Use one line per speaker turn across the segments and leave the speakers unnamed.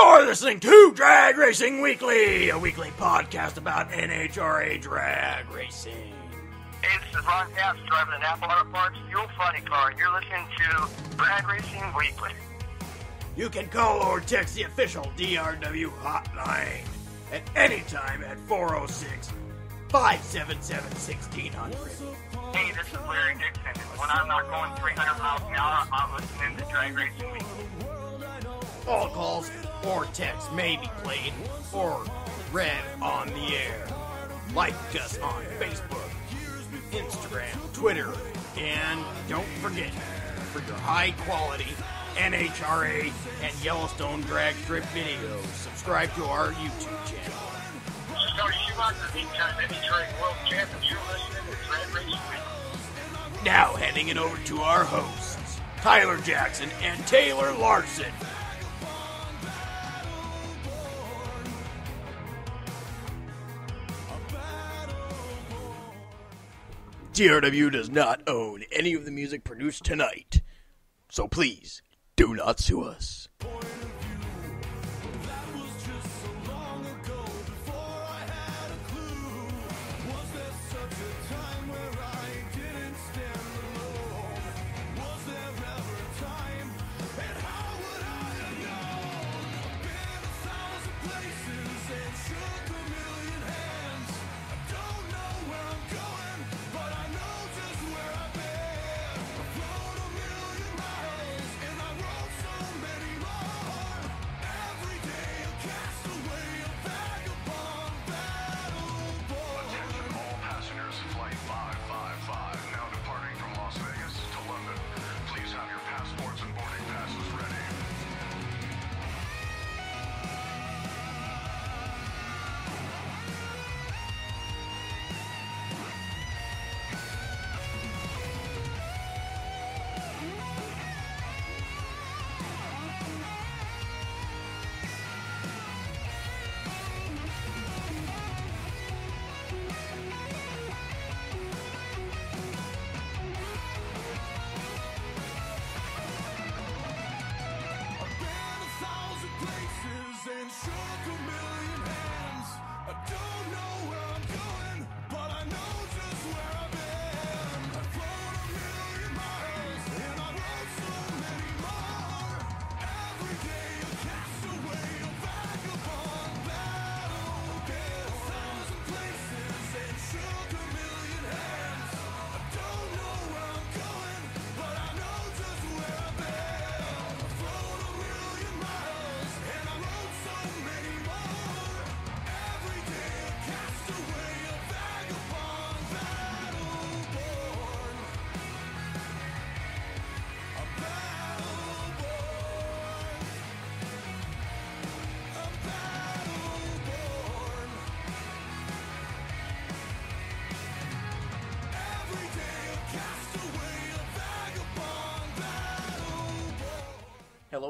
You're listening to Drag Racing Weekly, a weekly podcast about NHRA drag racing.
Hey, this is Ron Capps driving a Napa Auto Parts Fuel Funny car, and you're listening to Drag Racing Weekly.
You can call or text the official DRW hotline at any time at 406 577 1600.
Hey, this is Larry Dixon, and when I'm not going 300 miles an hour, I'm listening to Drag Racing Weekly.
All calls or texts may be played or read on the air. Like us on Facebook, Instagram, Twitter, and don't forget, for your high quality NHRA and Yellowstone drag strip videos, subscribe to our YouTube channel.
So, Schumacher, eight-time NHRA World Champion, you're listening to Drag Racing
Now handing it over to our hosts, Tyler Jackson and Taylor Larson. DRW does not own any of the music produced tonight, so please do not sue us.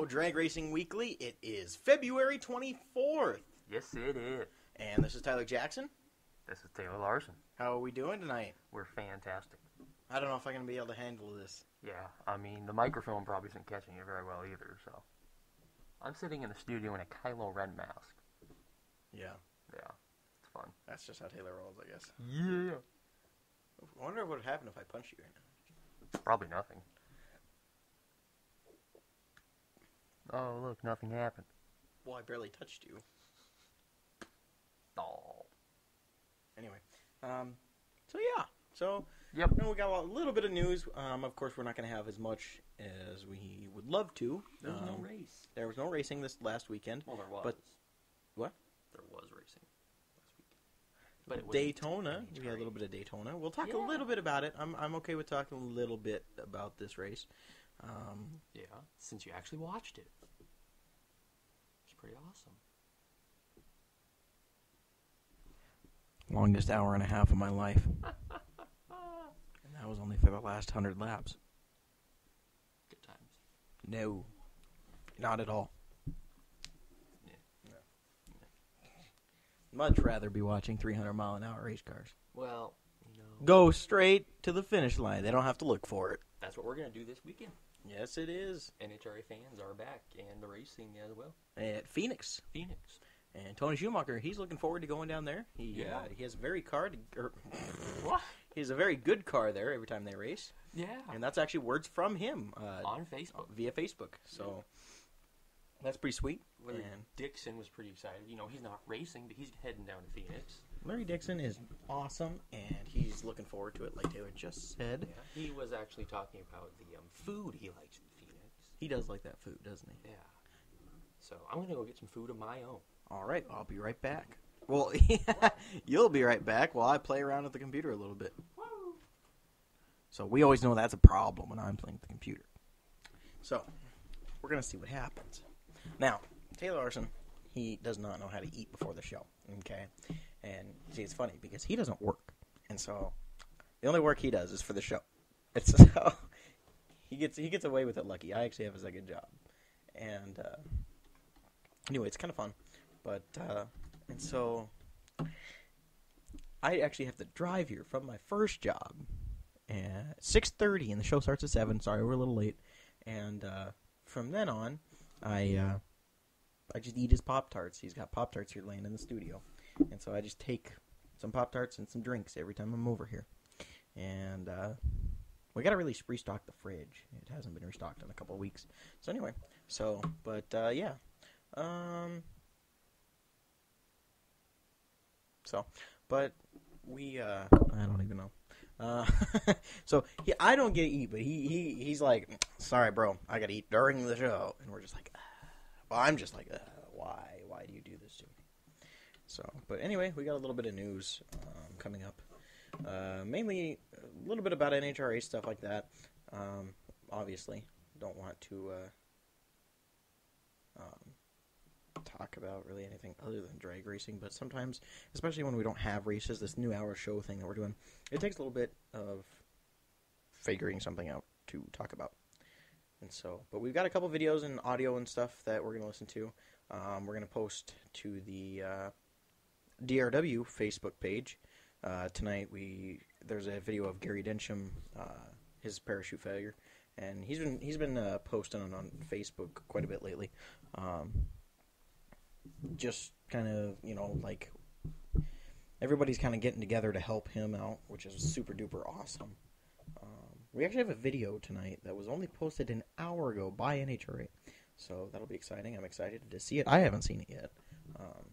Drag Racing Weekly. It is February 24th,
Yes, it is.
and this is Tyler Jackson.
This is Taylor Larson.
How are we doing tonight?
We're fantastic.
I don't know if I'm going to be able to handle this.
Yeah, I mean, the microphone probably isn't catching it very well either, so. I'm sitting in the studio in a Kylo Ren mask.
Yeah,
Yeah, it's fun.
that's just how Taylor rolls, I guess.
Yeah.
I wonder what would happen if I punched you right now.
Probably nothing. Oh, look, nothing happened.
Well, I barely touched you.
Oh.
Anyway, um, so yeah, so
Yep.
you know, we got a little bit of news. Um, of course, we're not going to have as much as we would love to.
There was no
Um,
race.
There was no racing this last weekend.
Well, there was.
But what?
There was racing last week. But
Daytona. We had a little bit of Daytona. We'll talk a little bit about it. I'm I'm okay with talking a little bit about this race. Um,
Yeah, since you actually watched it. Pretty awesome.
longest hour and a half of my life, and that was only for the last hundred laps.
Good times.
No, not at all.
Yeah.
Much rather be watching 300 mile an hour race cars.
Well, you know,
Go straight to the finish line. They don't have to look for it.
that's what we're gonna do this weekend.
Yes, it is.
NHRA fans are back and the racing as well.
At Phoenix.
Phoenix.
And Tony Schumacher, he's looking forward to going down there. He,
Yeah.
uh, he has a very car. To, er,
What?
he has a very good car there every time they race.
Yeah.
And that's actually words from him uh,
On Facebook.
via Facebook. So that's pretty sweet.
Larry
And
Dixon was pretty excited. You know, he's not racing, but he's heading down to Phoenix.
Larry Dixon is awesome, and he's looking forward to it, like Taylor just said.
Yeah. He was actually talking about the um, food he likes in Phoenix.
He does like that food, doesn't he?
Yeah. So I'm gonna go get some food of my own.
All right, I'll be right back. Well, you'll be right back while I play around with the computer a little bit. So we always know that's a problem when I'm playing with the computer. So we're gonna see what happens. Now, Taylor Larson, he does not know how to eat before the show. Okay, and see, it's funny because he doesn't work, and so the only work he does is for the show. It's so he gets he gets away with it. Lucky, I actually have a second job, and uh, anyway, it's kind of fun. But uh, and so I actually have to drive here from my first job at six thirty, and the show starts at seven. Sorry, we're a little late. And uh, from then on, I uh, I just eat his pop tarts. He's got pop tarts here laying in the studio, and so I just take some pop tarts and some drinks every time I'm over here. And uh, we got to really restock the fridge. It hasn't been restocked in a couple of weeks. So anyway, so but uh, yeah. Um, so, but we, uh, I don't even know. Uh, so he, I don't get to eat, but he, he, he's like, sorry, bro, I gotta eat during the show, and we're just like, ah. well, I'm just like, uh, why, why do you do this to me? So, but anyway, we got a little bit of news um, coming up. Uh, mainly a little bit about NHRA stuff like that. Um, obviously, don't want to uh, um, talk about really anything other than drag racing, but sometimes, especially when we don't have races, this new hour show thing that we're doing, it takes a little bit of figuring something out to talk about. And so, but we've got a couple videos and audio and stuff that we're going to listen to. Um, we're going to post to the uh, DRW Facebook page. Uh, tonight, we there's a video of Gary Densham, uh, his parachute failure, and he's been he's been uh, posting on, on Facebook quite a bit lately. Um, just kind of you know like everybody's kind of getting together to help him out, which is super duper awesome. Um, we actually have a video tonight that was only posted an hour ago by NHRA, so that'll be exciting. I'm excited to see it. I haven't seen it yet. Um,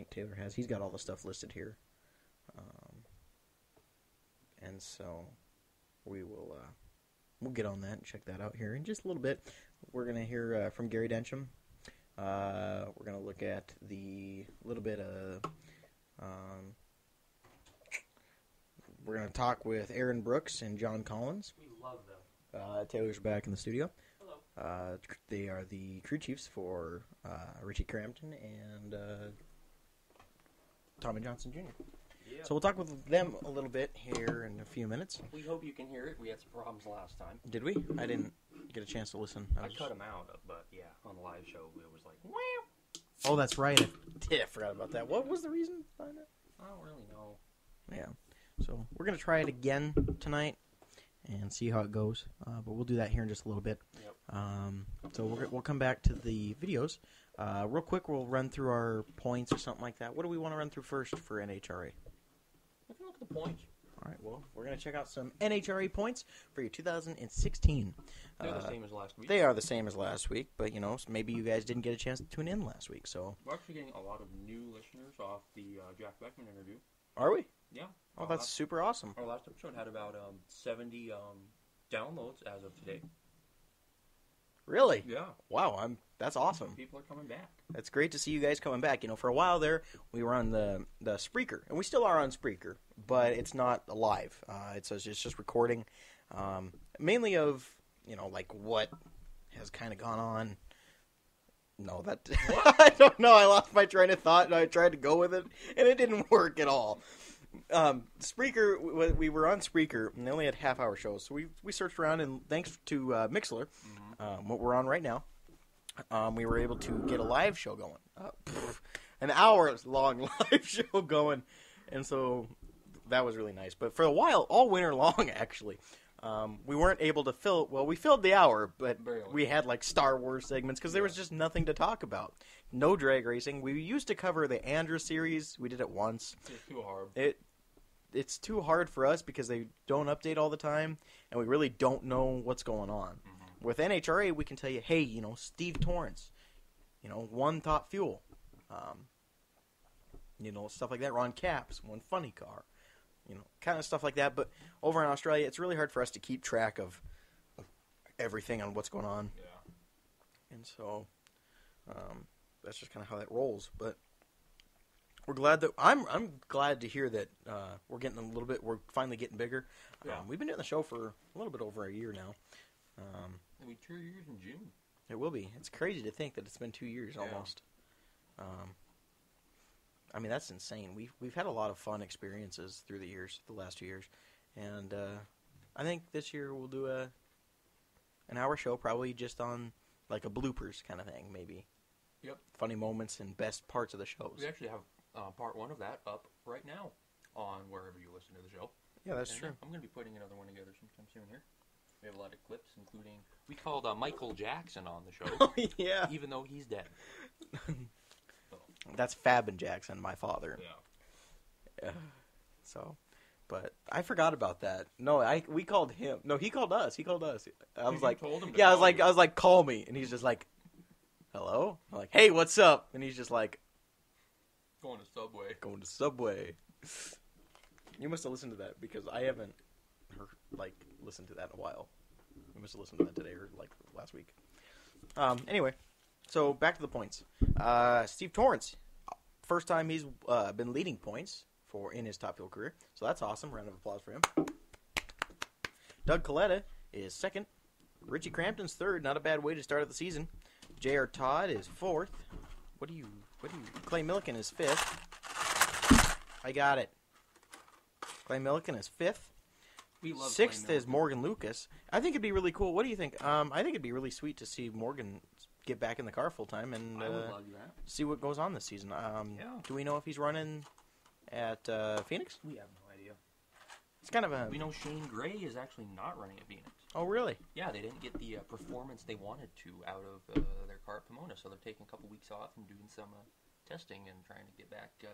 think Taylor has. He's got all the stuff listed here, um, and so we will uh, we'll get on that and check that out here in just a little bit. We're gonna hear uh, from Gary Densham. Uh, we're gonna look at the little bit of. Um, we're gonna talk with Aaron Brooks and John Collins.
We love them.
Uh, Taylor's back in the studio.
Hello.
Uh, they are the crew chiefs for uh, Richie Crampton and uh, Tommy Johnson Jr.
Yeah.
So we'll talk with them a little bit here in a few minutes.
we hope you can hear it. We had some problems last time.
Did we? I didn't get a chance to listen.
I
was-
cut them out, but yeah, on the live show it was like, wow.
Oh, that's right. I, yeah, I forgot about that. What was the reason behind it?
I don't really know.
Yeah. So we're gonna try it again tonight and see how it goes. Uh, but we'll do that here in just a little bit.
Yep.
Um, so we're, we'll come back to the videos. Uh, real quick, we'll run through our points or something like that. What do we want to run through first for NHRA?
We can look at the points.
All right. Well, we're gonna check out some NHRA points for your 2016.
They're
Uh,
the same as last week.
They are the same as last week, but you know maybe you guys didn't get a chance to tune in last week. So
We're actually getting a lot of new listeners off the uh, Jack Beckman interview.
are we?
Yeah.
Oh, that's
last-
super awesome.
Our last episode had about um, 70 um, downloads as of today.
Really?
Yeah.
Wow. I'm. That's awesome.
People are coming back.
That's great to see you guys coming back. You know, for a while there, we were on the the Spreaker, and we still are on Spreaker, but it's not live. Uh, it's it's just recording, um, mainly of you know like what has kind of gone on. No, that I don't know. I lost my train of thought, and I tried to go with it, and it didn't work at all. Um, Spreaker, we were on Spreaker, and they only had half hour shows, so we we searched around, and thanks to uh, Mixlr, um, what we're on right now, um, we were able to get a live show going. Uh, pff, an hour long live show going. And so that was really nice. But for a while, all winter long, actually, Um, we weren't able to fill. Well, we filled the hour, but
Barely.
we had like Star Wars segments because there was just nothing to talk about. No drag racing. We used to cover the Andra series. We did it once.
It's too hard.
It it's too hard for us because they don't update all the time, and we really don't know what's going on. With NHRA, we can tell you, hey, you know, Steve Torrence, you know, won Top Fuel, um, you know, stuff like that. Ron Capps, won Funny Car, you know, kind of stuff like that. But over in Australia, it's really hard for us to keep track of, of everything on what's going on,
Yeah.
and so um, that's just kind of how that rolls. But we're glad that I'm I'm glad to hear that uh, we're getting a little bit. We're finally getting bigger.
Yeah.
Um, we've been doing the show for a little bit over a year now. Um,
It'll be two years in June.
it will be. It's crazy to think that it's been two years
Yeah.
almost. Um, I mean, that's insane. We've we've had a lot of fun experiences through the years, the last two years, and uh, I think this year we'll do a an hour show, probably just on like a bloopers kind of thing, maybe.
Yep.
Funny moments and best parts of the shows.
We actually have uh, part one of that up right now on wherever you listen to the show.
Yeah, that's
And,
true.
I'm going to be putting another one together sometime soon here. We have a lot of clips, including we called uh, Michael Jackson on the show,
Oh yeah,
even though he's dead.
that's Fabin Jackson, my father.
Yeah.
So, but I forgot about that. No, I we called him. No, he called us. He called us. I was like,
told him
yeah, I was like,
you.
I was like, call me, and he's just like, hello. I'm like, hey, what's up? And he's just like,
Going to Subway.
going to Subway. You must have listened to that because I haven't heard, like listened to that in a while. You must have listened to that today or like last week. Um. Anyway, so back to the points. Uh, Steve Torrence, first time he's uh, been leading points for in his Top Fuel career, so that's awesome. Round of applause for him. Doug Kalitta is second. Richie Crampton's third. Not a bad way to start the season. J.R. Todd is fourth. What do you? What do you? Clay Millican is fifth. I got it. Clay Millican is fifth.
We love
Sixth is Morgan Lucas. I think it'd be really cool. What do you think? Um, I think it'd be really sweet to see Morgan get back in the car full time and
I would
uh,
love that.
see what goes on this season. Um,
Yeah.
Do we know if he's running at uh, Phoenix?
We have no idea.
It's kind of a.
We know Shane Gray is actually not running at Phoenix.
Oh, really?
Yeah, they didn't get the uh, performance they wanted to out of uh, their car at Pomona, so they're taking a couple weeks off and doing some uh, testing and trying to get back uh,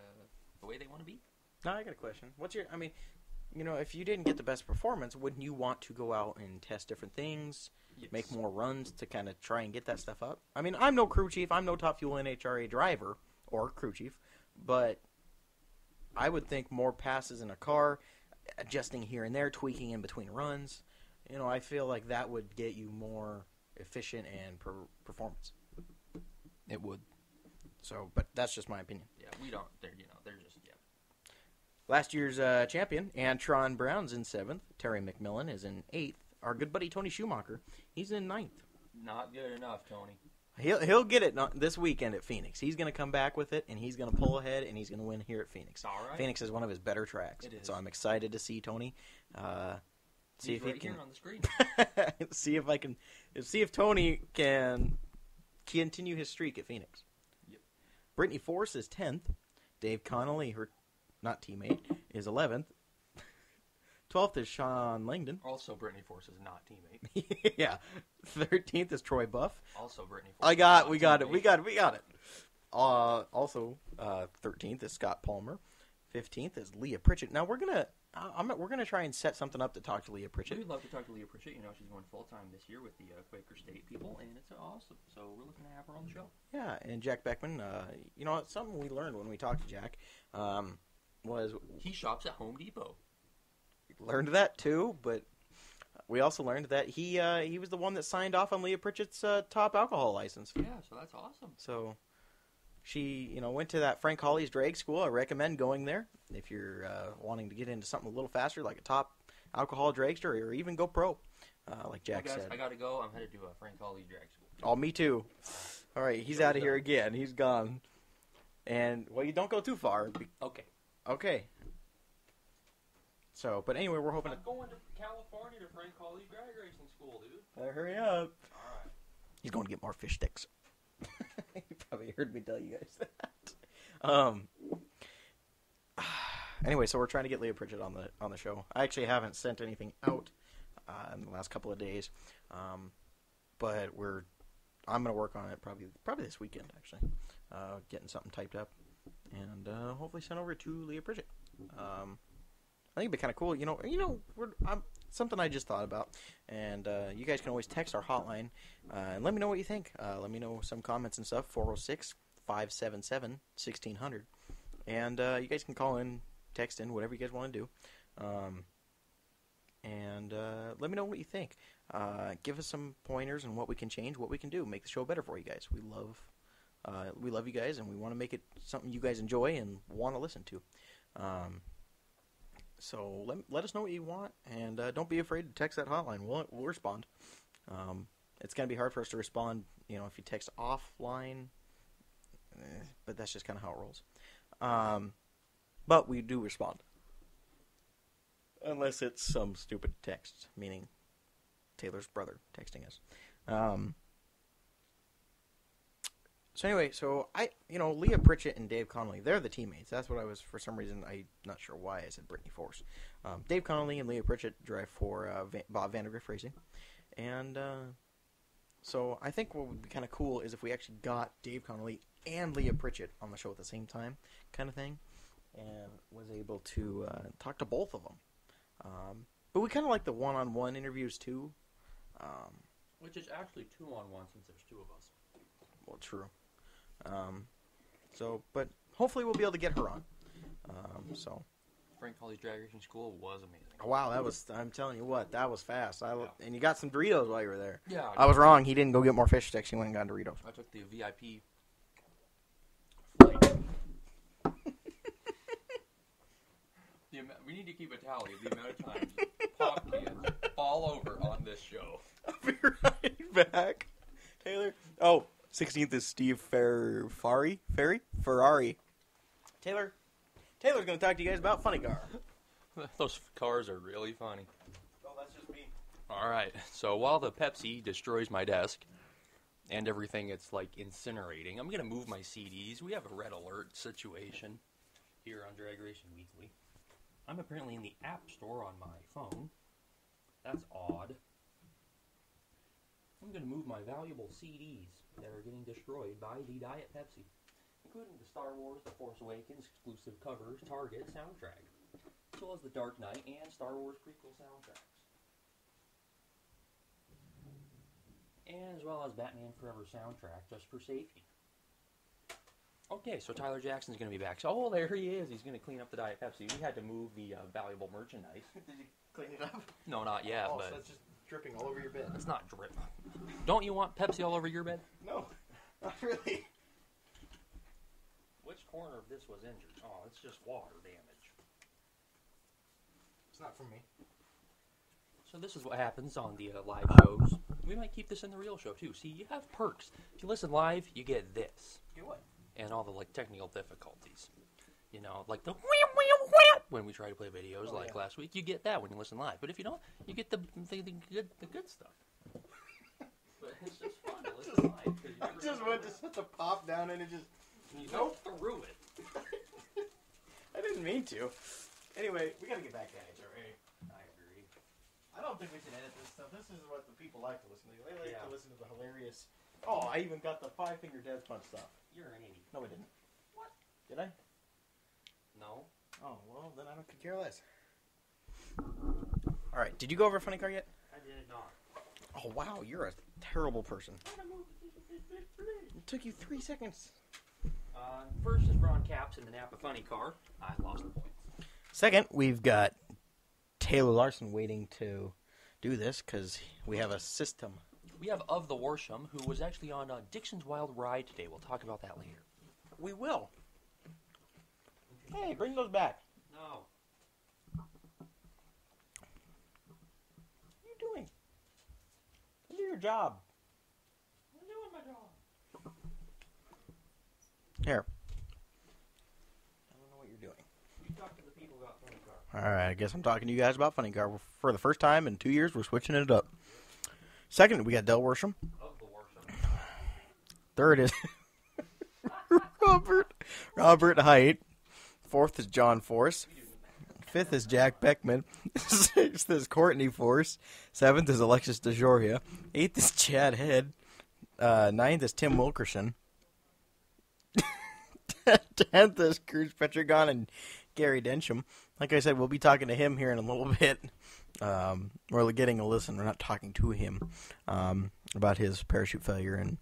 the way they want to be.
No, I got a question. What's your? I mean, you know, if you didn't get the best performance, wouldn't you want to go out and test different things, make more runs to kind of try and get that stuff up? I mean, I'm no crew chief. I'm no top fuel NHRA driver or crew chief, but I would think more passes in a car, adjusting here and there, tweaking in between runs. You know, I feel like that would get you more efficient and per- performance.
It would.
So, but that's just my opinion.
Yeah, we don't. You know they're just yeah.
Last year's uh, champion, Antron Brown's in seventh. Terry McMillen is in eighth. Our good buddy Tony Schumacher, he's in ninth.
Not good enough, Tony.
He'll he'll get it not- this weekend at Phoenix. He's going to come back with it, and he's going to pull ahead, and he's going to win here at Phoenix.
All right.
Phoenix is one of his better tracks,
It is.
so I'm excited to see Tony. Uh, see
He's
if
right
he can
on the screen.
see if I can see if Tony can continue his streak at Phoenix.
Yep.
Brittany Force is tenth. Dave Connolly, her not teammate, is eleventh. Twelfth is Shawn Langdon.
also, Brittany Force is not teammate.
yeah. Thirteenth is Troy Buff.
Also, Brittany. Force
I got, we got it, we got it, we got it. Uh, also, uh, thirteenth is Scott Palmer. Fifteenth is Leah Pritchett. Now we're gonna, I- I'm, we're gonna try and set something up to talk to Leah Pritchett.
We'd love to talk to Leah Pritchett. You know, she's going full time this year with the uh, Quaker State people, and it's awesome. So we're looking to have her on the show.
Yeah, and Jack Beckman. Uh, you know, it's something we learned when we talked to Jack um, was
He shops at Home Depot.
learned that too, but we also learned that he uh, he was the one that signed off on Leah Pritchett's uh, top alcohol license.
Yeah, so that's awesome.
So she, you know, went to that Frank Hawley's drag school. I recommend going there if you're uh, wanting to get into something a little faster, like a top alcohol dragster, or even go pro, uh, like Jack
Well, guys,
said.
I gotta go. I'm headed to a Frank Holly drag school.
Oh, me too. All right, he's out of here again. He's gone. And well, you don't go too far.
Okay.
Okay. So, but anyway, we're hoping to.
I'm going to California to Frank Hawley drag racing school, dude.
Uh, hurry up.
All right.
He's going to get more fish sticks. you probably heard me tell you guys that. Um. Anyway, so we're trying to get Leah Pritchett on the on the show. I actually haven't sent anything out uh, in the last couple of days. Um, but we're I'm gonna work on it probably probably this weekend actually, uh, getting something typed up, and uh, hopefully send over to Leah Pritchett. Um, I think it'd be kind of cool. You know, you know, we're, I'm, something I just thought about, and uh, you guys can always text our hotline uh, and let me know what you think. Uh, let me know some comments and stuff. 406 577 1600. And uh, you guys can call in, text in, whatever you guys want to do. Um, and uh, let me know what you think. Uh, give us some pointers on what we can change, what we can do, make the show better for you guys. We love, uh, we love you guys, and we want to make it something you guys enjoy and want to listen to. Um, so let, let us know what you want, and uh, don't be afraid to text that hotline. We'll, we'll respond. Um, it's going to be hard for us to respond, you know, if you text offline, eh, but that's just kind of how it rolls. Um, but we do respond. Unless it's some stupid text, meaning Taylor's brother texting us. Um, so anyway, so I, you know, Leah Pritchett and Dave Connolly, they're the teammates. That's what I was, for some reason, I'm not sure why I said Brittany Force. Um, Dave Connolly and Leah Pritchett drive for uh, Van, Bob Vandergriff Racing. And uh, so I think what would be kind of cool is if we actually got Dave Connolly and Leah Pritchett on the show at the same time, kind of thing, and was able to uh, talk to both of them. Um, but we kind of like the one-on-one interviews too. Um,
Which is actually two on one since there's two of us.
well, true. Um, so, but hopefully we'll be able to get her on. Um, so,
Frank Hawley's drag racing school was amazing.
wow, that was. I'm telling you what, that was fast. I and you got some Doritos while you were there.
Yeah,
I was wrong. He didn't go get more fish sticks. He went and got Doritos.
I took the VIP flight. the we need to keep a tally of the amount of times pop cans fall over on this show.
I'll be right back. Taylor. Oh, 16th is Steve Fer- Ferrari. Ferry? Ferrari. Taylor. Taylor's going to talk to you guys about Funny Car.
Those cars are really funny.
Oh, that's just me.
All right. So while the Pepsi destroys my desk and everything it's like incinerating, I'm going to move my CDs. We have a red alert situation here on Drag Racing Weekly. I'm apparently in the App Store on my phone. That's odd. I'm going to move my valuable CDs that are getting destroyed by the Diet Pepsi, including the Star Wars The Force Awakens exclusive covers Target soundtrack, as well as the Dark Knight and Star Wars prequel soundtracks. and as well as Batman Forever soundtrack just for safety. Okay, so Tyler Jackson's going to be back. So, oh, there he is. He's going to clean up the Diet Pepsi. We had to move the uh, valuable merchandise.
Did you clean it up?
No, not yet,
oh,
but
so dripping all over your bed.
it's not drip. Don't you want Pepsi all over your bed?
No, not really.
Which corner of this was injured? Oh, it's just water damage.
It's not from me.
So this is what happens on the uh, live shows. We might keep this in the real show too. See, you have perks. If you listen live, you get this.
Get what?
and all the like technical difficulties. You know, like the when we try to play videos
Oh,
like
yeah.
last week, you get that when you listen live. But if you don't, you get the the, the good the good stuff. but it's just fun to listen live. 'cause you
I just went to
when-
set the pop down and it just.
you go through it.
I didn't mean to. Anyway, we gotta get back to HRA.
I agree.
I don't think we should edit this stuff. This is what the people like to listen to. They like
Yeah.
to listen to the hilarious. Oh, I even got the five finger death punch stuff.
You're an idiot.
No, I didn't.
What?
Did I?
No.
Oh well, then I don't could care less. All right, did you go over a funny car yet?
I did not.
Oh wow, you're a terrible person. It took you three seconds.
Uh, first is Ron Capps in the Napa Funny car. I lost the points.
Second, we've got Taylor Larson waiting to do this because we have a system.
We have of the Worsham, who was actually on uh, Dixon's Wild Ride today. We'll talk about that later.
We will. Hey, bring those back.
No.
What are you doing? Do your job.
I'm doing my job.
Here. I don't know what you're doing.
You talk to the people about Funny Car.
All right, I guess I'm talking to you guys about Funny Car. For the first time in two years, we're switching it up. Second, we got Del Worsham.
Of the Worsham.
Third is Robert Robert Hight. Fourth is John Force. Fifth is Jack Beckman. Sixth is Courtney Force. Seventh is Alexis DeJoria. Eighth is Chad Head. Uh, ninth is Tim Wilkerson. Tenth is Cruz Pedregon and Gary Densham. Like I said, we'll be talking to him here in a little bit. Um, we're getting a listen. We're not talking to him um, about his parachute failure, and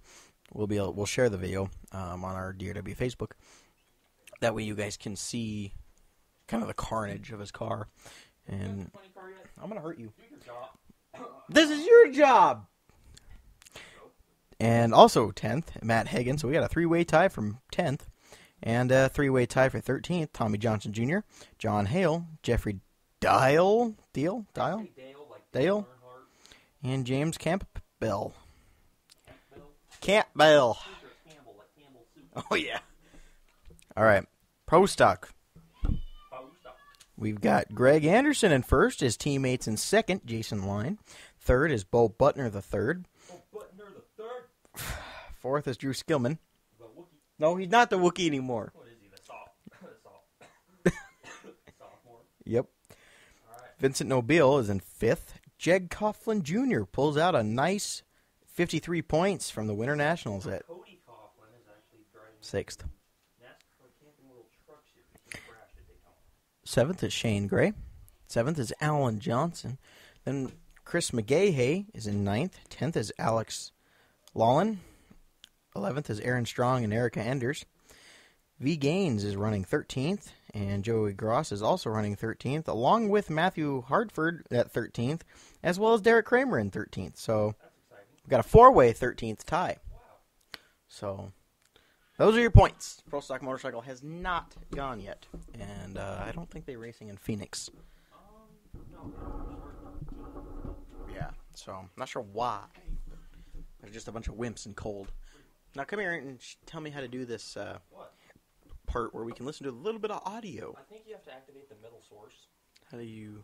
we'll be able, we'll share the video um, on our DRW Facebook. That way, you guys can see kind of the carnage of his car. And I'm gonna hurt you. This is your job. And also 10th, Matt Hagan. So we got a three way tie from 10th. And a three way tie for 13th, Tommy Johnson Jr., John Hale, Jeffrey Dial, Deal, Dial, Dale, Dale, and James Campbell. Campbell. Campbell. Oh, yeah. All right. Pro stock. We've got Greg Anderson in first, his teammates in second, Jason Line. Third is Bo Butner the third. Butner the third. Fourth is Drew Skillman. No, he's not the Wookiee anymore. What is he? The soft, the soft. sophomore. Yep. Right. Vincent Nobile is in fifth. Jeg Coughlin Jr. pulls out a nice 53 points from the Winter Nationals at
Cody Coughlin is actually
sixth. Seventh is Shane Gray. Seventh is Allen Johnson. Then Chris McGaha is in ninth. Tenth is Alex Laughlin. Eleventh is Aaron Strong and Erica Enders. V. Gaines is running 13th, and Joey Grose is also running 13th, along with Matthew Hartford at 13th, as well as Derek Kramer in 13th. So we've got a four way 13th tie. Wow. So those are your points. Pro Stock Motorcycle has not gone yet, and uh, I don't think um, they're racing in Phoenix. Yeah, so I'm not sure why. They're just a bunch of wimps and cold. Now come here and sh- tell me how to do this uh, part where we can listen to a little bit of audio.
I think you have to activate the middle source.
How do you?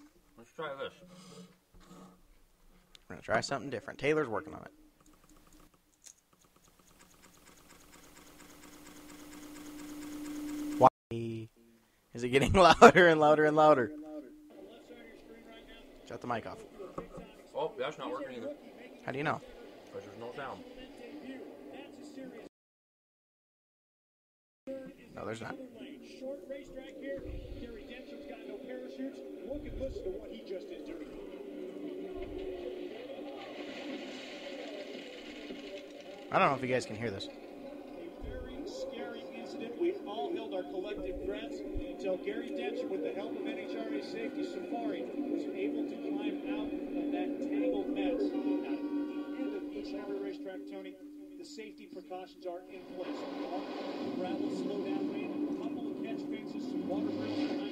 Let's try this.
We're gonna try something different. Taylor's working on it. Why is it getting louder and louder and louder? Shut the mic off.
Oh, that's not working either.
How do you know?
Because there's no sound.
No, there's not.
Short racetrack here. Gary Densham's got no parachutes. Look and listen to what he just is doing.
I don't know if you guys can hear this.
A very scary incident. We all held our collective breaths until Gary Densham, with the help of NHRA Safety Safari, was able to climb out of that tangled mess. Now, at the end of each and every racetrack, Tony, the safety precautions are in place. Gravel, slow down lane, a couple of catch fences, some water rails behind that. They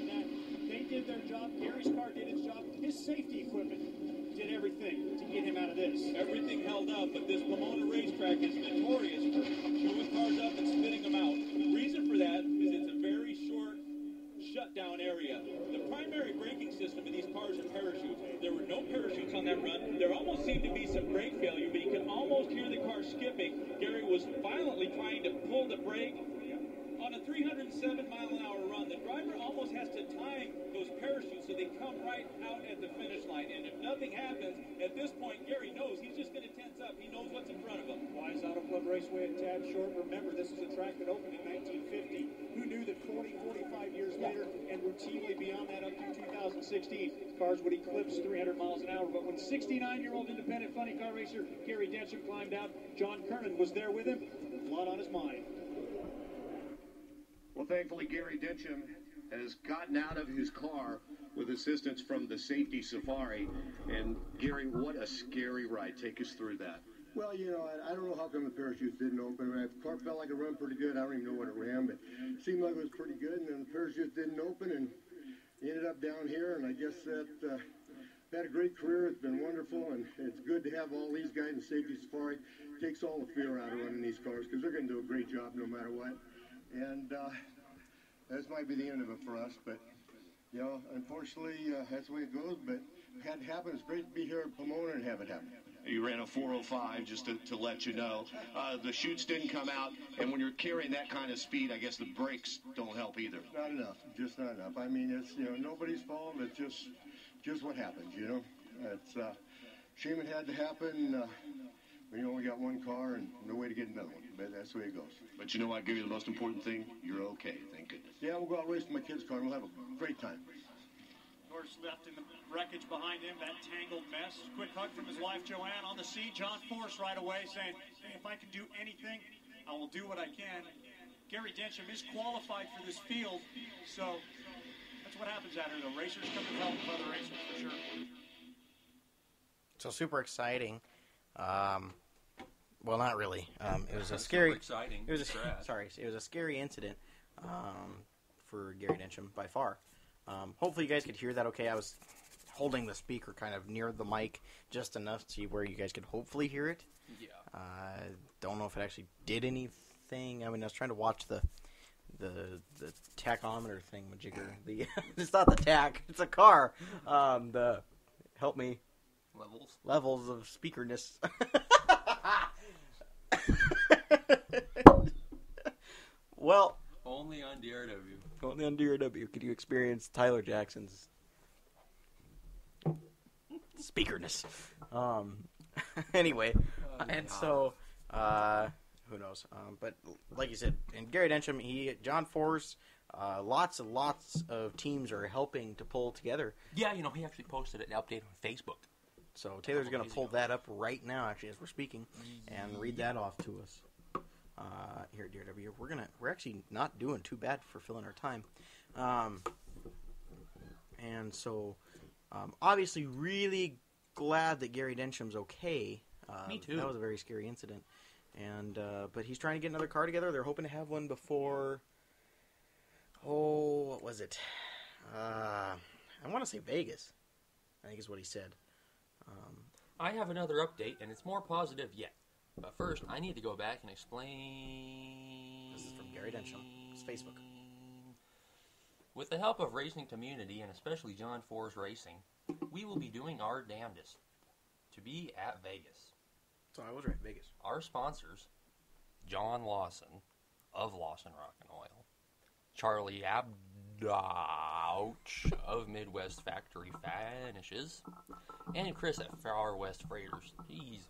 did their job. Gary's car did its job. His safety equipment did everything to get him out of this.
Everything held up, but this Pomona racetrack is notorious for chewing cars up and spitting them out. The reason for that is it's a very short shutdown area. The primary braking system in these cars
are parachutes. There were no parachutes on that run. There almost seemed to be some brake failure, but you could almost hear the car skipping. Gary was violently trying to pull the brake on a 307 mile an hour run. The driver almost has to time those parachutes so they come right out at the finish line. And if nothing happens, at this point, Gary knows he's just going to tense up. He knows what's in front of him.
Wise Auto Club Raceway at Tad Short. Remember, this is a track that opened in 1950. Who knew that 40, 45 years later, and routinely beyond that up to 2016, cars would eclipse 300 miles an hour. But when 69-year-old independent funny car racer Gary Densham climbed out, John Kernan was there with him. A lot on his mind.
Well, thankfully, Gary Densham has gotten out of his car with assistance from the safety safari. And Gary, what a scary ride. Take us through that.
Well, you know, I, I don't know how come the parachutes didn't open. The car felt like it ran pretty good. I don't even know what it ran, but it seemed like it was pretty good. And then the parachutes didn't open, and ended up down here. And I guess that uh, had a great career. It's been wonderful, and it's good to have all these guys in safety safari. It takes all the fear out of running these cars because they're going to do a great job no matter what. And uh, this might be the end of it for us, but you know, unfortunately, uh, that's the way it goes. But it had to happen. It's great to be here in Pomona and have it happen.
You ran a 405 just to, to let you know. Uh, the chutes didn't come out, and when you're carrying that kind of speed, I guess the brakes don't help either.
Not enough, just not enough. I mean, it's you know nobody's fault. It's just just what happens. You know, it's uh, shame it had to happen. Uh, we only got one car and no way to get another one. But that's the way it goes.
But you know what, Gary? The most important thing, you're okay. Thank goodness.
Yeah, we'll go out racing my kids' car and we'll have a great time.
Norris left in the wreckage behind him, that tangled mess. Quick hug from his wife Joanne on the seat. John Force right away saying, hey, if I can do anything, I will do what I can. Gary Densham is qualified for this field, so that's what happens out here. The racers come to help with other racers for sure.
So super exciting. Um, well, not really. Um, it was a scary.
exciting.
It was a, sorry. It was a scary incident um, for Gary Densham by far. Um, hopefully, you guys could hear that. Okay, I was holding the speaker kind of near the mic just enough to where you guys could hopefully hear it.
Yeah.
Uh, don't know if it actually did anything. I mean, I was trying to watch the the the tachometer thing, majigger. The it's not the tack. It's a car. Um, the help me
Levels.
levels of speakerness. well,
Only on DRW.
only on DRW could you experience Tyler Jackson's speakerness. Um, anyway, and so uh, who knows? Um, but like you said, and Gary Densham, he John Force. Uh, lots and lots of teams are helping to pull together.
Yeah, you know, he actually posted an update on Facebook.
So Taylor's going to pull that up right now, actually, as we're speaking, and read that off to us uh, here at DRW. We're gonna we're actually not doing too bad for filling our time, um, and so um, obviously really glad that Gary Densham's okay. Uh,
Me too.
That was a very scary incident, and uh, but he's trying to get another car together. They're hoping to have one before. Oh, what was it? Uh, I want to say Vegas. I think is what he said.
I have another update, and it's more positive yet. But first, I need to go back and explain.
This is from Gary Densham. It's Facebook.
With the help of racing community and especially John Force Racing, we will be doing our damnedest to be at Vegas.
So I was right, Vegas.
Our sponsors, John Lawson of Lawson Rock and Oil, Charlie Abdouch of Midwest Factory Finishes, and Chris at Far West Freighters. Jeez,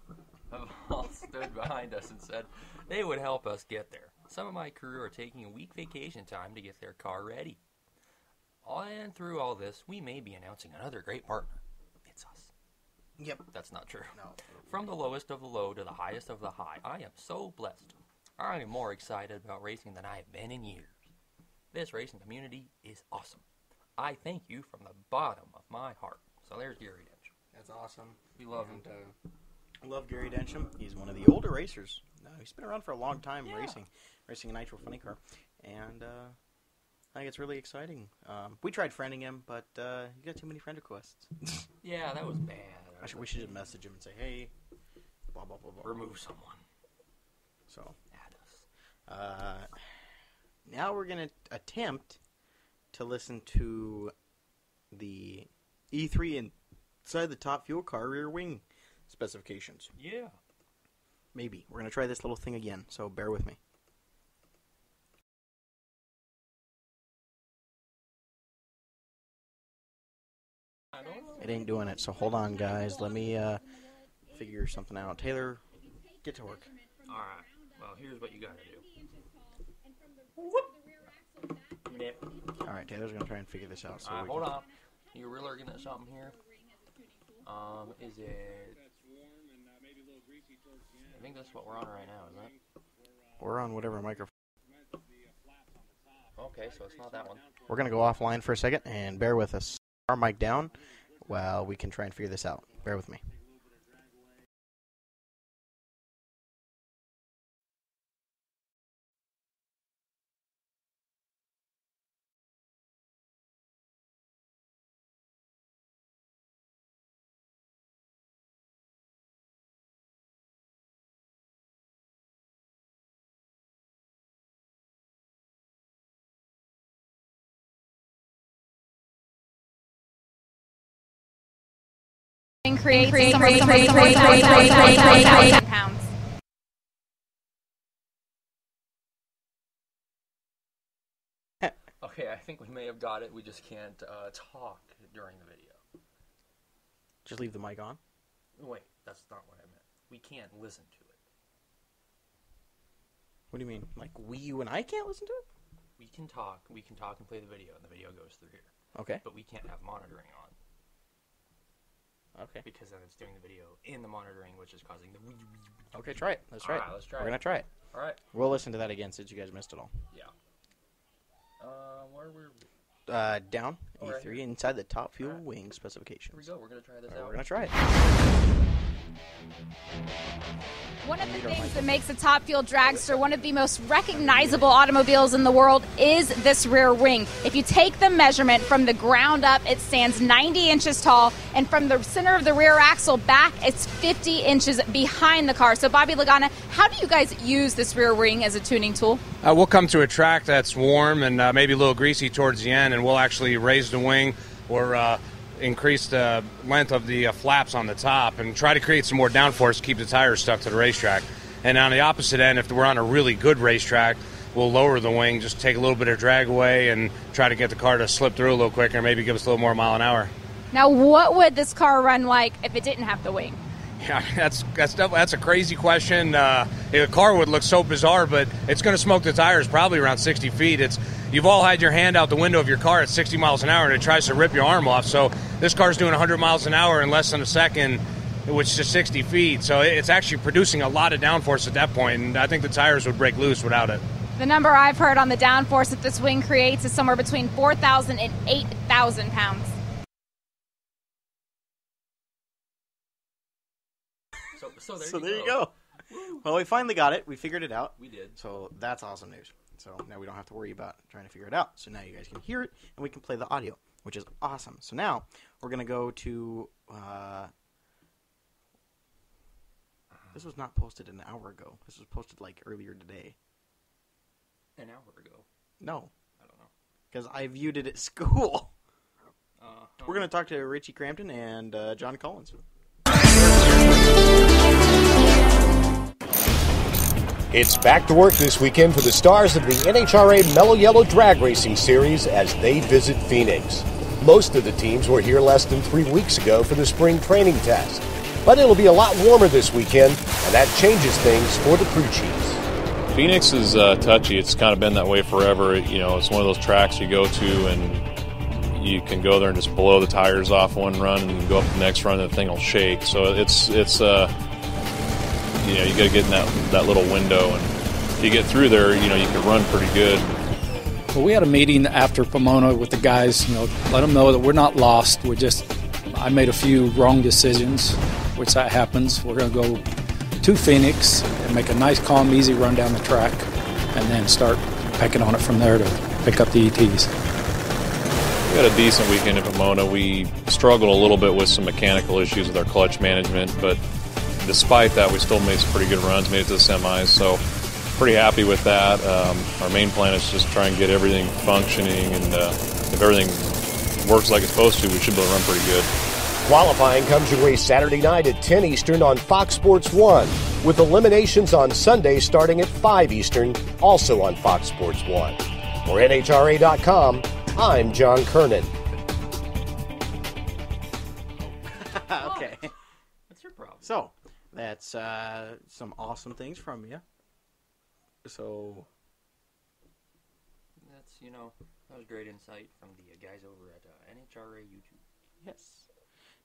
have all stood behind us and said they would help us get there. Some of my crew are taking a week vacation time to get their car ready. And through all this, we may be announcing another great partner. It's us.
Yep.
That's not true.
No.
From the lowest of the low to the highest of the high, I am so blessed. I am more excited about racing than I have been in years. This racing community is awesome. I thank you from the bottom of my heart. So there's Gary Dench.
That's awesome.
We love him.
And, uh, I love Gary Densham. He's one of the older racers. Uh, he's been around for a long time
Yeah.
racing, racing a Nitro Funny Car, and uh, I think it's really exciting. Um, we tried friending him, but uh, he got too many friend requests.
Yeah, that was bad.
I should, we should just message him and say, "Hey, blah blah blah blah." blah."
remove someone.
So
Add us.
uh, now we're gonna attempt to listen to the E3 inside the top fuel car rear wing specifications.
Yeah.
Maybe. We're going to try this little thing again, so bear with me. It ain't doing it, so hold on, guys. Let me uh, figure something out. Taylor, get to work.
All right. Well, here's what you gotta do.
All right, Taylor's going to try and figure this out. So
All right,
we
hold
can-
on. You really looking at something here? Um, is it? I think that's what we're on right now, isn't it?
We're on whatever microphone.
Okay, so it's not that one.
We're going to go offline for a second and bear with us. Our mic down while we can try and figure this out. Bear with me.
And 8,000 pounds.
Okay, I think we may have got it. We just can't uh, talk during the video.
Just leave the mic on.
Wait, that's not what I meant. We can't listen to it.
What do you mean? Like we, you, and I can't listen to it?
We can talk. We can talk and play the video, and the video goes through here.
Okay.
But we can't have monitoring on
Okay.
because then it's doing the video in the monitoring, which is causing the.
Okay, try it. Let's try
All
it.
right, let's try
We're
it.
gonna try it.
All right.
We'll listen to that again since you guys missed it all.
Yeah. Uh, where were we?
Uh, down
Oh,
E3
here.
inside the top fuel
Alright.
wing specifications.
Here we go. We're gonna try this
Alright,
out.
we're gonna try it.
One of the things that makes the Top Fuel Dragster one of the most recognizable automobiles in the world is this rear wing. If you take the measurement from the ground up, it stands 90 inches tall, and from the center of the rear axle back, it's 50 inches behind the car. So, Bobby Lagana, how do you guys use this rear wing as a tuning tool?
Uh, we'll come to a track that's warm and uh, maybe a little greasy towards the end, and we'll actually raise the wing or uh, increase the length of the uh, flaps on the top and try to create some more downforce to keep the tires stuck to the racetrack. And on the opposite end, if we're on a really good racetrack, we'll lower the wing, just take a little bit of drag away, and try to get the car to slip through a little quicker, maybe give us a little more mile an hour.
Now, what would this car run like if it didn't have the wing?
Yeah, that's that's that's a crazy question. Uh, the car would look so bizarre, but it's going to smoke the tires probably around 60 feet. It's you've all had your hand out the window of your car at 60 miles an hour, and it tries to rip your arm off. So this car's doing 100 miles an hour in less than a second, which is 60 feet. So it's actually producing a lot of downforce at that point, and I think the tires would break loose without it.
The number I've heard on the downforce that this wing creates is somewhere between 4,000 and 8,000 pounds.
So, there,
so
you,
there
go.
you go. Well, we finally got it. We figured it out.
We did.
So that's awesome news. So now we don't have to worry about trying to figure it out. So now you guys can hear it, and we can play the audio, which is awesome. So now we're gonna go to. Uh, this was not posted an hour ago. This was posted like earlier today.
An hour ago.
No,
I don't know.
because I viewed it at school.
Uh,
We're gonna talk to Richie Crampton and uh, John Collins.
It's back to work this weekend for the stars of the NHRA Mellow Yellow Drag Racing Series as they visit Phoenix. Most of the teams were here less than three weeks ago for the spring training test. But it'll be a lot warmer this weekend, and that changes things for the crew chiefs.
Phoenix is uh, touchy. It's kind of been that way forever. You know, it's one of those tracks you go to and you can go there and just blow the tires off one run, and go up the next run, and the thing will shake. So it's it's uh, you know you got to get in that that little window, and if you get through there, you know you can run pretty good.
Well, we had a meeting after Pomona with the guys. You know, let them know that we're not lost. We're just I made a few wrong decisions, which that happens. We're going to go to Phoenix and make a nice, calm, easy run down the track, and then start pecking on it from there to pick up the ETs.
We had a decent weekend in Pomona. We struggled a little bit with some mechanical issues with our clutch management, but despite that, we still made some pretty good runs, made it to the semis. So, pretty happy with that. Um, our main plan is just try and get everything functioning, and uh, if everything works like it's supposed to, we should be able to run pretty good.
Qualifying comes your way Saturday night at 10 Eastern on Fox Sports 1, with eliminations on Sunday starting at 5 Eastern, also on Fox Sports 1. For NHRA.com, I'm John Kernan.
okay.
What's your problem?
So, that's uh, some awesome things from you. So,
That's you know that was great insight from the guys over at uh, NHRA YouTube.
yes.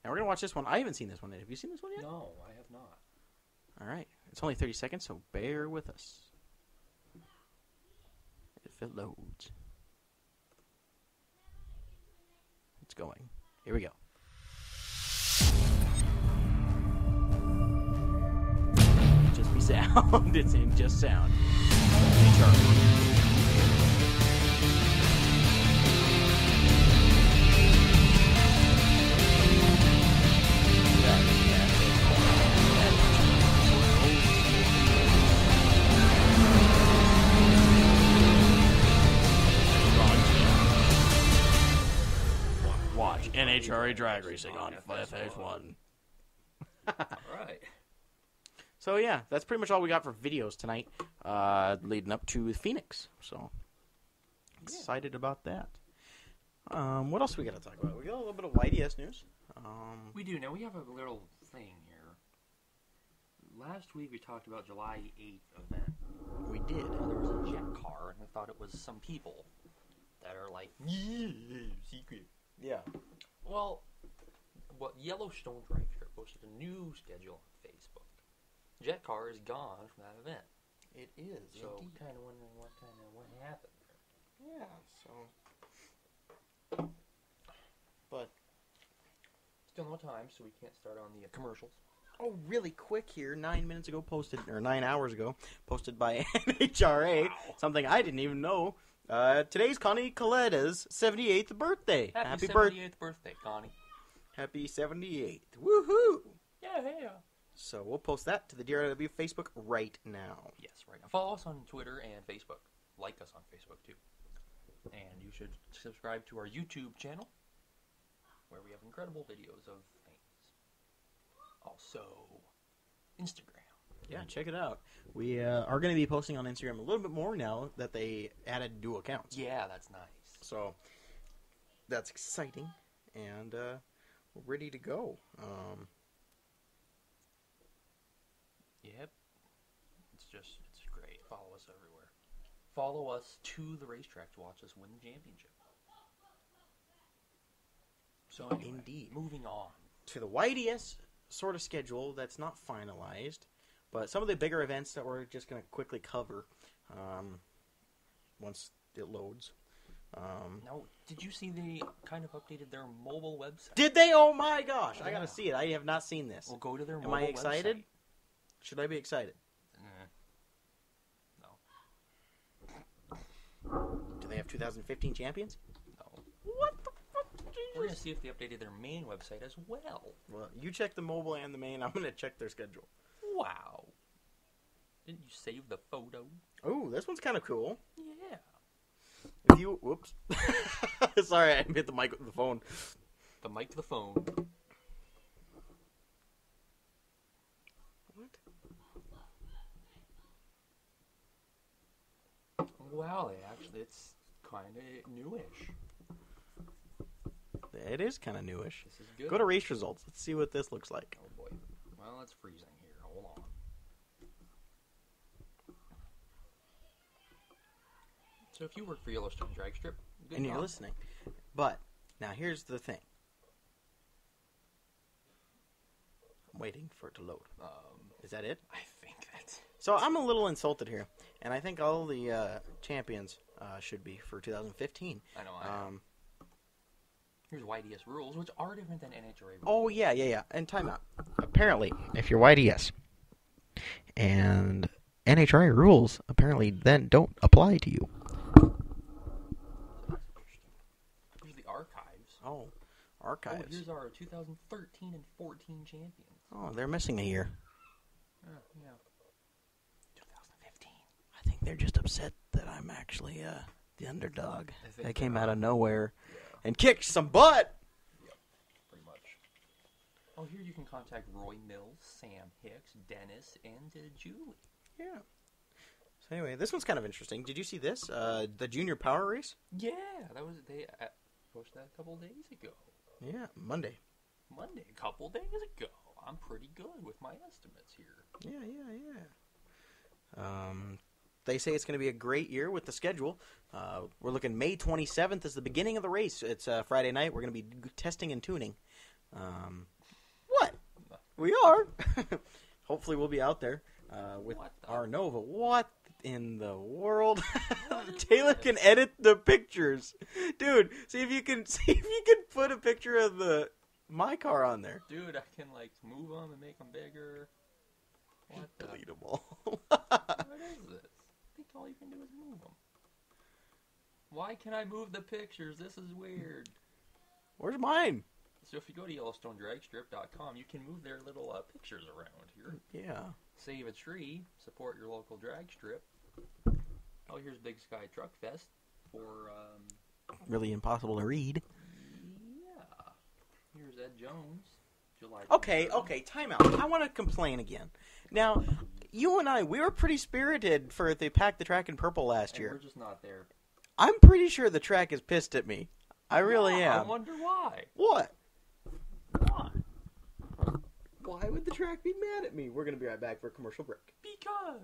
Now we're gonna watch this one. I haven't seen this one yet. Have you seen this one yet?
No, I have not.
All right. It's only 30 seconds, so bear with us. If it loads. It's going. Here we go. Sound. it's in just sound. Watch NHRA drag racing on FS1.
All right.
So yeah, that's pretty much all we got for videos tonight, uh, leading up to Phoenix. So excited about that. Um, what else we got to talk about? We got a little bit of YDS news. Um,
We do now. We have a little thing here. Last week we talked about July 8th event.
We did.
There was a jet car, and I thought it was some people that are like, yeah, secret.
Yeah.
Well, what Yellowstone Drag Strip posted a new schedule on Facebook. Jet car is gone from that event.
It is.
So
indeed.
kind of wondering what kind of what happened.
Yeah. So. But
Still no time, so we can't start on the uh, commercials.
oh, really quick here, nine minutes ago posted or nine hours ago posted by NHRA. Something I didn't even know. Uh, today's Connie Kalitta's 78th birthday.
Happy,
birthday.
78th birthday, Connie.
Happy 78th. Woohoo!
Yeah, yeah.
So we'll post that to the DRW Facebook right now.
Yes, right now. Follow us on Twitter and Facebook. Like us on Facebook too. And you should subscribe to our YouTube channel, where we have incredible videos of things. Also, Instagram.
Yeah, check it out. We uh, are going to be posting on Instagram a little bit more now that they added dual accounts.
Yeah, that's nice.
So that's exciting, and uh, we're ready to go. Um,
Yep. It's just, it's great. Follow us everywhere. Follow us to the racetrack to watch us win the championship. So, anyway,
Indeed.
moving on.
to the YDS sort of schedule that's not finalized, but some of the bigger events that we're just going to quickly cover um, once it loads. Um,
Now, did you see they kind of updated their mobile website?
did they? Oh my gosh! I gotta see it. I have not seen this.
We'll go to their
Am I excited?
website.
Should I be excited?
No.
Do they have 2015 champions?
No.
What the fuck?
We're going to see if they updated their main website as well.
Well, you check the mobile and the main. I'm going to check their schedule.
Wow. Didn't you save the photo?
Oh, this one's kind of cool.
Yeah.
If you, whoops, sorry, I hit the mic with the phone.
The mic to the phone. Wow, actually, it's kind of newish.
It is kind of newish.
This is good.
Go to race results. Let's see what this looks like.
Oh boy. Well, it's freezing here. Hold on. So if you work for Yellowstone Drag Strip,
and you're listening. But now here's the thing. I'm waiting for it to load.
Um,
Is that it?
I think that's.
So I'm a little insulted here, and I think all the uh, champions uh, should be for 2015.
I know. I know.
Um,
Here's YDS rules, which are different than NHRA rules.
oh yeah, yeah, yeah. And timeout. Apparently, if you're YDS and NHRA rules, apparently then don't apply to you.
Here's the archives.
Oh, archives.
Oh,
archives.
here's our 2013 and 14 champions.
Oh, they're missing a year.
Oh, yeah.
2015. I think they're just upset that I'm actually uh, the underdog.
I
That came out of nowhere and kicked some butt.
Pretty much. Oh, here you can contact Roy Mills, Sam Hicks, Dennis, and uh, Julie.
Yeah. So anyway, this one's kind of interesting. Did you see this? Uh, the junior power race?
Yeah, that was they uh, posted that a couple days ago.
Yeah, Monday.
Monday, a couple days ago. I'm pretty good with my estimates here.
Yeah, yeah, yeah. Um, they say it's going to be a great year with the schedule. Uh, we're looking May 27th is the beginning of the race. It's uh, Friday night. We're going to be testing and tuning. Um, what? We are. Hopefully, we'll be out there uh, with our Nova. What in the world? Taylor can edit the pictures, dude. See if you can see if you can put a picture of the my car on there.
Dude, I can like move them and make them bigger. What the?
Them all.
what is this? All you can do is move them. Why can I move the pictures? This is weird.
Where's mine?
So if you go to YellowstoneDragStrip.com, you can move their little uh, pictures around here.
Yeah.
Save a tree, support your local drag strip. Oh, here's Big Sky Truck Fest for um,
Really impossible to read.
yeah. Here's Ed Jones, July.
Okay, okay, time out. I want to complain again. Now, you and I, we were pretty spirited for the Pack the Track in Purple last
And
year.
we're just not there.
I'm pretty sure the track is pissed at me. I really
Yeah, I wonder why.
What? Why? Why would the track be mad at me? We're going to be right back for a commercial break.
Because.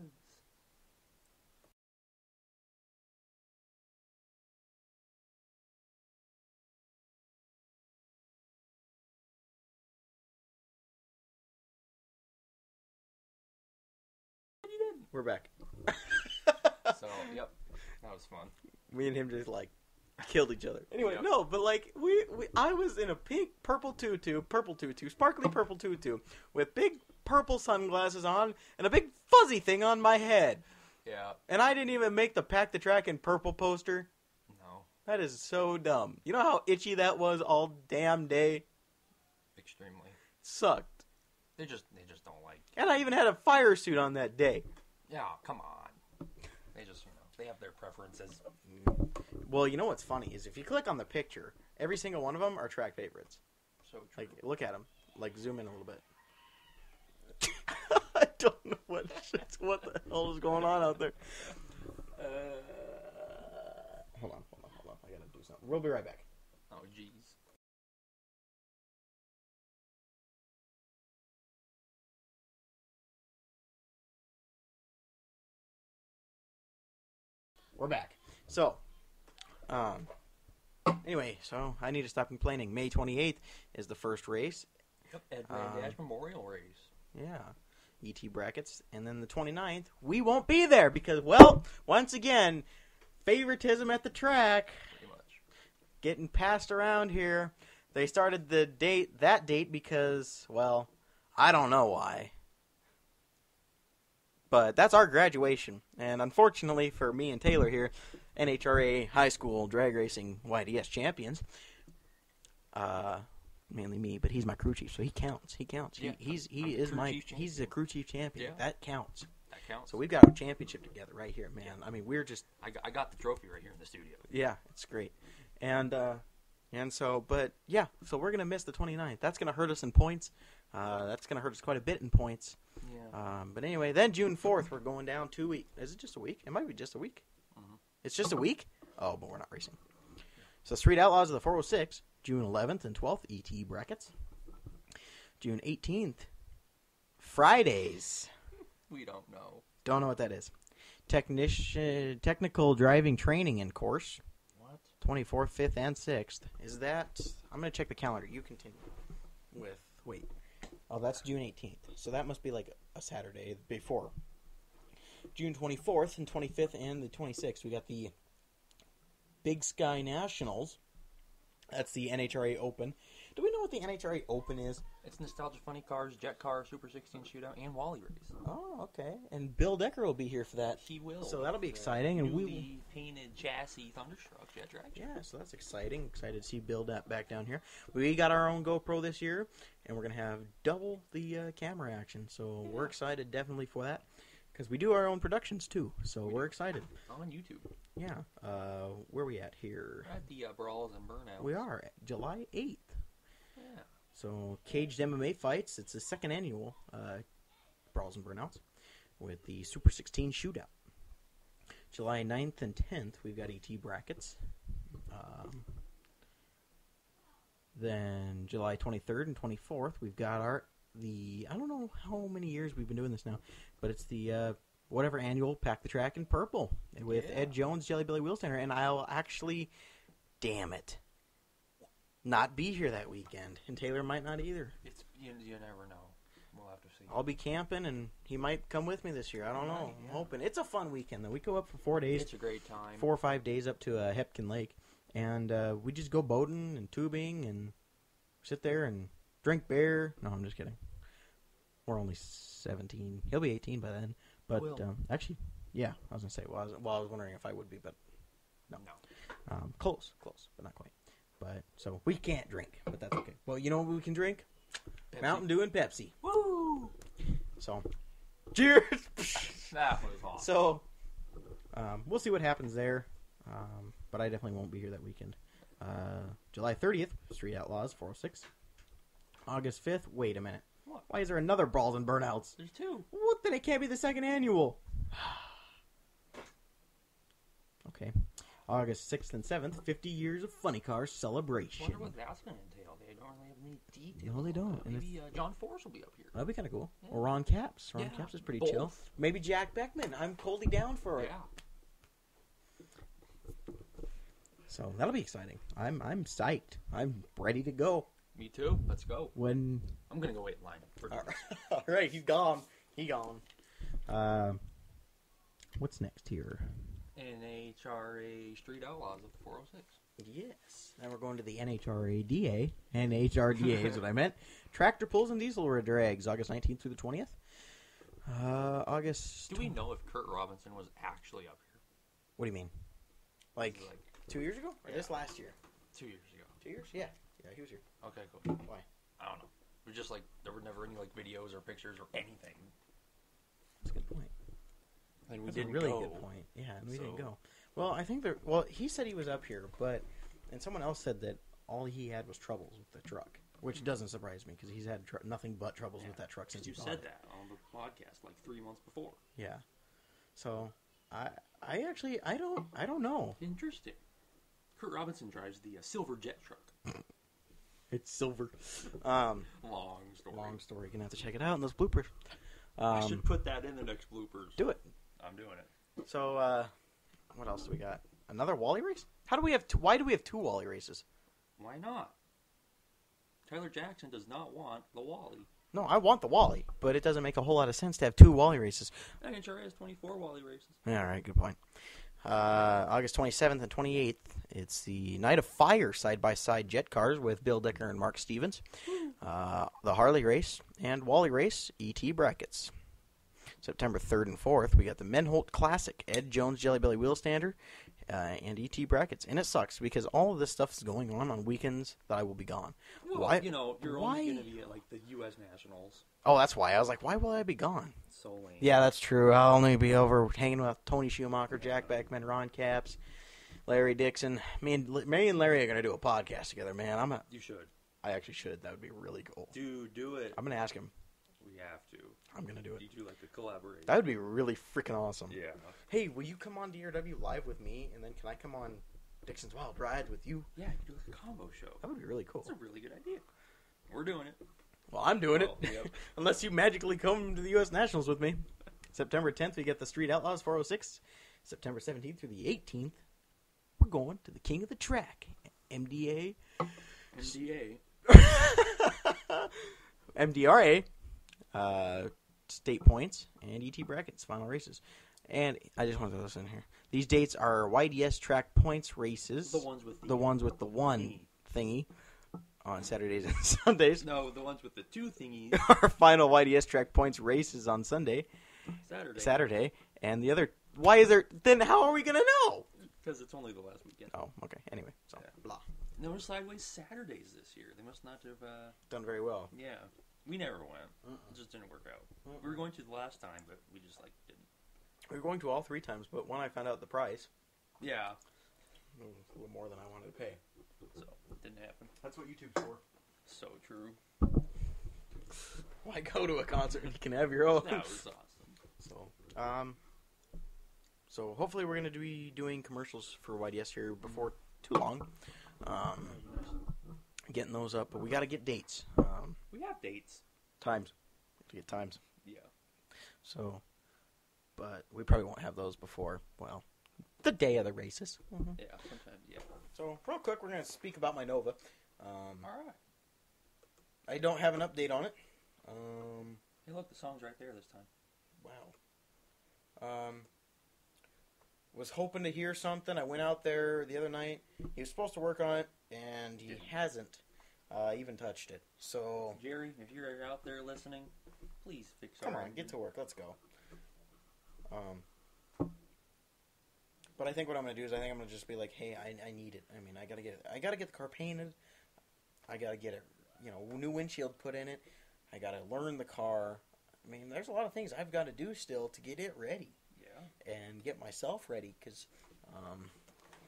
We're back.
So, yep, that was fun.
Me and him just like killed each other. Anyway,
Yep.
no, but like we, we, I was in a pink, purple tutu, purple tutu, sparkly purple tutu, with big purple sunglasses on and a big fuzzy thing on my head.
Yeah.
And I didn't even make the pack the track in purple poster.
No.
That is so dumb. You know how itchy that was all damn day.
Extremely.
Sucked.
They just they just don't like.
And I even had a fire suit on that day.
Yeah, come on. They just you know they have their preferences.
Well, you know what's funny is if you click on the picture, every single one of them are track favorites.
So true.
Like, look at them. Like, zoom in a little bit. I don't know what what the hell is going on out there. Uh, hold on, hold on, hold on. I gotta do something. We'll be right back. We're back. So, um, anyway, so I need to stop complaining. May 28th is the first race.
Yep, Ed Van
Um,
Dash Memorial Race.
Yeah. ET brackets. And then the 29th, we won't be there because, well, once again, favoritism at the track.
Pretty much.
Getting passed around here. They started the date, that date, because, well, I don't know why. But that's our graduation. And unfortunately for me and Taylor here, NHRA high school drag racing YDS champions, uh, mainly me, but he's my crew chief, so he counts. He counts.
Yeah,
he, he's he
I'm
is my he's the crew chief champion.
Yeah.
That counts.
That counts.
So we've got our championship together right here, man. I mean, we're just
I got, I got the trophy right here in the studio.
yeah, it's great. And uh and so but yeah, so we're going to miss the 29th. That's going to hurt us in points. Uh that's going to hurt us quite a bit in points. Um but anyway, then June 4th we're going down 2 week. Is it just a week? It might be just a week.
Mm-hmm.
It's just a week? Oh, but we're not racing. So Street Outlaws of the 406, June 11th and 12th ET brackets. June 18th Fridays.
We don't know.
Don't know what that is. Technician technical driving training in course.
What?
24th, 5th, and 6th. Is that. I'm going to check the calendar. You continue with. Wait. Oh, that's June 18th. So that must be like a Saturday before. June 24th and 25th and the 26th, we got the Big Sky Nationals. That's the NHRA Open. Do we know what the NHRA Open is?
It's Nostalgia Funny Cars, Jet Car, Super 16 Shootout, and Wally Race.
Oh, okay. And Bill Decker will be here for that.
He will.
So that'll be
The
exciting, and we will-
newly painted chassis Thunderstruck Jet Drag.
Yeah, so that's exciting. Excited to see Bill that back down here. We got our own GoPro this year, and we're gonna have double the uh, camera action. So we're excited definitely for that because we do our own productions too. So we're excited.
On YouTube.
Yeah. Uh, where we at here?
We're at the uh, Brawls and Burnouts.
We are at July eighth. So caged MMA fights. It's the second annual uh, Brawls and Burnouts with the Super 16 shootout. July 9th and 10th, we've got ET brackets. Um, then July 23rd and 24th, we've got our the I don't know how many years we've been doing this now, but it's the uh, whatever annual Pack the Track in Purple with
Yeah.
Ed Jones, Jelly Belly Wheelstander, and I'll actually, damn it, not be here that weekend, and Taylor might not either.
It's you, you never know. We'll have to see.
I'll be camping, and he might come with me this year. I don't know.
Right,
I'm hoping it's a fun weekend. though. we go up for four days.
It's a great time.
Four or five days up to uh, Hebgen Lake, and uh, we just go boating and tubing and sit there and drink beer. No, I'm just kidding. We're only 17. He'll be 18 by then. But um, actually, yeah, I was gonna say. Well I, was, well, I was wondering if I would be, but no. Um, close, close, but not quite. But so we can't drink, but that's okay. Well, you know what we can drink?
Pepsi.
Mountain Dew and Pepsi.
Woo!
So, cheers.
That was awesome.
So, um, we'll see what happens there. Um, but I definitely won't be here that weekend. Uh, July 30th, Street Outlaws 406. August 5th, wait a minute.
What?
Why is there another Brawls and Burnouts?
There's two.
What? Then it can't be the second annual. okay. August 6th and 7th, 50 years of Funny Car celebration.
wonder what that's going to entail. They don't really have any details.
No, they don't. If-
maybe uh, John Force will be up here.
That'd be kind of cool. Or Ron Capps. Ron
Yeah,
Capps is pretty
both.
chill. Maybe Jack Beckman. I'm totally down for it.
Yeah.
So that'll be exciting. I'm I'm psyched. I'm ready to go.
Me too. Let's go.
When
I'm gonna go wait in line. For
all right, he's gone. He gone. Uh, what's next here?
NHRA Street Outlaws at the 406.
Yes. Now we're going to the NHRADA. NHRDA is what I meant. Tractor pulls and diesel drags, August 19th through the 20th. Uh, August.
Do we know if Kurt Robinson was actually up here?
What do you mean? Like,
Like
two years ago? Or
Yeah.
this last year?
two years ago.
Two years? Yeah. Yeah, he was here.
Okay, cool.
Why?
I don't know. It was just like there were never any like videos or pictures or anything.
That's a good point.
And we
That's
didn't
a really
go.
good point. Yeah, and we didn't go. Well, I think there. Well, he said he was up here, but and someone else said that all he had was troubles with the truck, which doesn't surprise me because he's had tr- nothing but troubles with that truck since
You said
it.
that on the podcast like three months before.
Yeah. So I I actually I don't I don't know.
Interesting. Kurt Robinson drives the uh, silver jet truck.
It's silver. Um,
Long story.
long story. You're gonna have to check it out in those bloopers. Um,
I should put that in the next bloopers.
do it.
I'm doing it.
So uh, what else do we got? Another Wally race? How do we have? Two, why do we have two Wally races?
Why not? Tyler Jackson does not want the Wally.
No, I want the Wally, but it doesn't make a whole lot of sense to have two Wally races.
NHRA has 24 Wally races.
All right, good point. Uh, August 27th and 28th, it's the Night of Fire side by side jet cars with Bill Dicker and Mark Stevens. Uh, the Harley race and Wally race, ET brackets. September 3rd and 4th, we got the Menholt Classic, Ed Jones Jelly Belly Wheel Stander, uh, and ET brackets. And it sucks because all of this stuff is going on on weekends that I will be gone.
Well,
why?
you know, you're
why?
only going to be at like the U.S. Nationals.
Oh, that's why. I was like, why will I be gone?
So lame.
Yeah, that's true. I'll only be over hanging with Tony Schumacher, Jack Beckman, Ron Capps, Larry Dixon. Me and me and Larry are gonna do a podcast together, man. I'm a,
You should.
I actually should. That would be really cool.
Dude, do it.
I'm gonna ask him.
We have to.
I'm gonna do it.
You do like a collaboration.
That would be really freaking awesome.
Yeah.
Hey, will you come on DRW live with me, and then can I come on Dixon's Wild Rides with you?
Yeah, you do like a combo show.
That would be really cool.
That's a really good idea. We're doing it.
Well, I'm doing
Well,
it.
yep.
Unless you magically come to the U.S. Nationals with me. September 10th, we get the Street Outlaws 406. September 17th through the 18th, we're going to the King of the Track, MDA,
MDA.
MDRA, uh, state points, and ET brackets, final races. And I just want to throw this in here. These dates are YDS track points races.
The ones with the-
the ones with the one thingy on Saturdays and Sundays.
No, the ones with the two thingies.
Our final YDS track points races on Sunday,
Saturday.
Saturday, and the other. Why is there? Then how are we gonna know?
Because it's only the last weekend.
Oh, okay. Anyway, so blah.
No sideways Saturdays this year. They must not have. Uh,
Done very well.
yeah, we never went. It just didn't work out. We were going to the last time, but we just like didn't.
We were going to all three times, but when I found out the price,
Yeah,
it was a little more than I wanted to pay.
so it didn't happen.
That's what YouTube's for.
So true.
Why go to a concert? You can have your own.
That was awesome.
So, um, so hopefully we're gonna be doing commercials for YDS here before too long. Um, getting those up, but we got to get dates. Um,
We have dates.
times. We to get times.
Yeah.
So, but we probably won't have those before. Well, the day of the races. Mhm.
Yeah, sometimes, yeah.
So, real quick, we're gonna speak about my Nova. Um,
All right.
I don't have an update on it. Um,
Hey, look, the song's right there this time.
Wow. Um, was hoping to hear something. I went out there the other night. He was supposed to work on it, and he hasn't uh, even touched it. So
Jerry, if you're out there listening, please fix
it.
come
on, get to work. Let's go. Um, but I think what I'm gonna do is I think I'm gonna just be like, hey, I, I need it. I mean, I gotta get I gotta get the car painted. I gotta get it, you know, new windshield put in it. I gotta learn the car. I mean, there's a lot of things I've got to do still to get it ready. And get myself ready because um,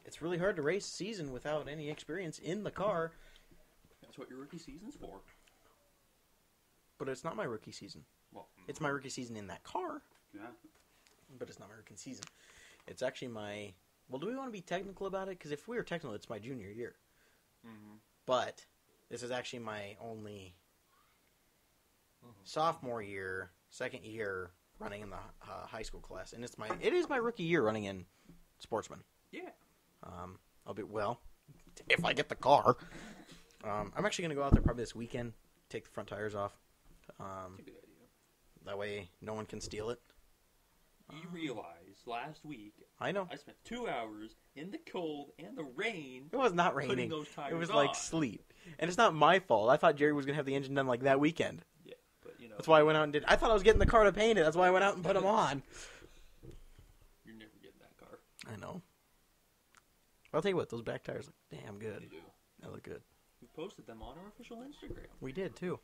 it's really hard to race a season without any experience in the car.
That's what your rookie season's for.
But it's not my rookie season.
Well,
It's my rookie season in that car,
yeah.
but it's not my rookie season. It's actually my. Well, do we want to be technical about it? Because if we were technical, it's my junior year.
Mm-hmm.
But this is actually my only sophomore year, second year running in the uh, high school class, and it's my it is my rookie year running in sportsman.
Yeah.
Um, I'll be well if I get the car. Um, I'm actually gonna go out there probably this weekend, take the front tires off. Um,
That's a good idea.
that way, no one can steal it.
You realize last week
I know
I spent two hours in the cold and the rain.
it was not
putting
raining.
Those tires
It was
on.
like sleet, and it's not my fault. I thought Jerry was gonna have the engine done like that weekend.
Yeah, but you know.
That's why I went out and did. I thought I was getting the car to paint it. That's why I went out and put them on.
You're never getting that car.
I know. I'll tell you what; those back tires look damn good.
They do.
They look good.
We posted them on our official Instagram,
We did too.